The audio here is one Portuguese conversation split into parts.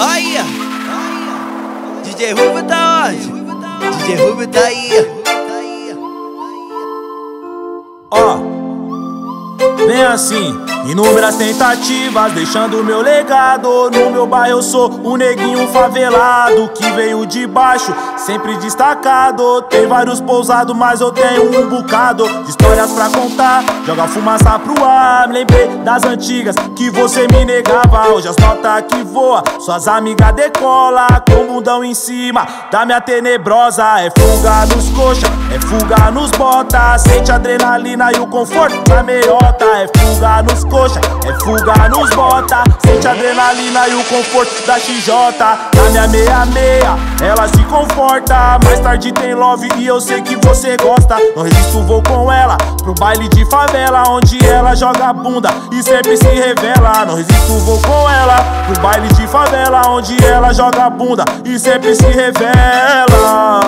Olha, DJ Rubio tá onde? DJ Rubio tá aí. Assim, inúmeras tentativas, deixando meu legado. No meu bairro eu sou um neguinho favelado que veio de baixo, sempre destacado. Tem vários pousados, mas eu tenho um bocado de histórias pra contar. Joga fumaça pro ar, me lembrei das antigas que você me negava. Hoje as notas que voa, suas amigas decola com o bundão em cima da minha tenebrosa. É fuga nos coxa, é fuga nos bota, sente adrenalina e o conforto da meiota. É fuga nos coxa, é fuga nos bota, sente adrenalina e o conforto da XJ. Na minha meia meia, ela se conforta. Mais tarde tem love e eu sei que você gosta. Não resisto, vou com ela pro baile de favela, onde ela joga bunda e sempre se revela. Não resisto, vou com ela pro baile de favela, onde ela joga bunda e sempre se revela.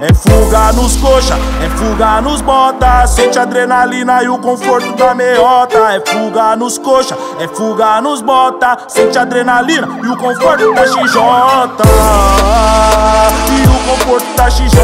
É fuga nos coxa, é fuga nos bota. Sente adrenalina e o conforto da meiota É fuga nos coxa, é fuga nos bota. Sente adrenalina e o conforto da XJ E o conforto da XJ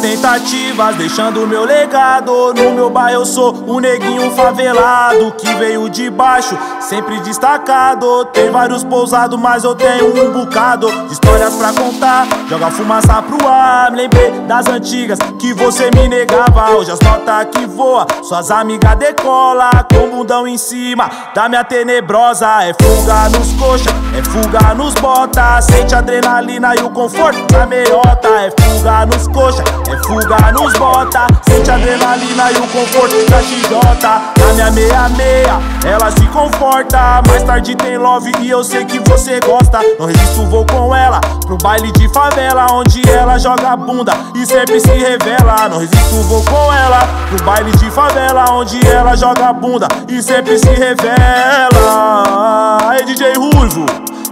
Tentativas, deixando meu legado. No meu bairro eu sou um neguinho favelado que veio de baixo, sempre destacado. Tem vários pousados, mas eu tenho um bocado de histórias pra contar. Joga fumaça pro ar, me lembrei das antigas que você me negava. Hoje as notas que voa, suas amigas decola com bundão em cima da minha tenebrosa. É fuga nos coxa, é fuga nos bota, sente adrenalina e o conforto da meiota. É fuga nos coxa é fuga nos bota Sente adrenalina e o conforto da XJ Na minha meia meia, ela se conforta. Mais tarde tem love e eu sei que você gosta. Não resisto, vou com ela Pro baile de favela, onde ela joga bunda E sempre se revela. Não resisto, vou com ela Pro baile de favela, onde ela joga bunda E sempre se revela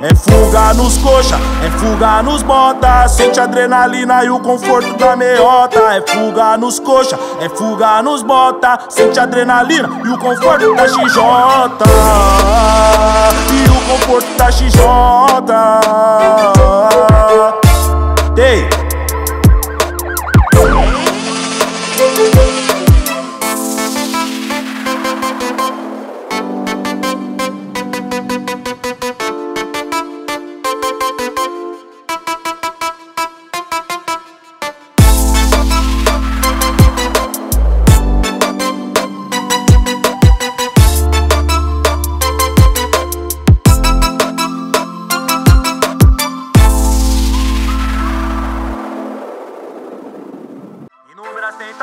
é fuga nos coxa, é fuga nos bota. Sente adrenalina e o conforto da meiota É fuga nos coxa, é fuga nos bota. Sente adrenalina e o conforto da XJ E o conforto da XJ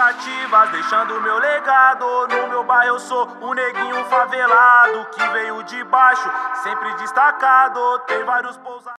tentativas, deixando meu legado. No meu bairro eu sou um neguinho favelado que veio de baixo, sempre destacado. Tem vários pousados.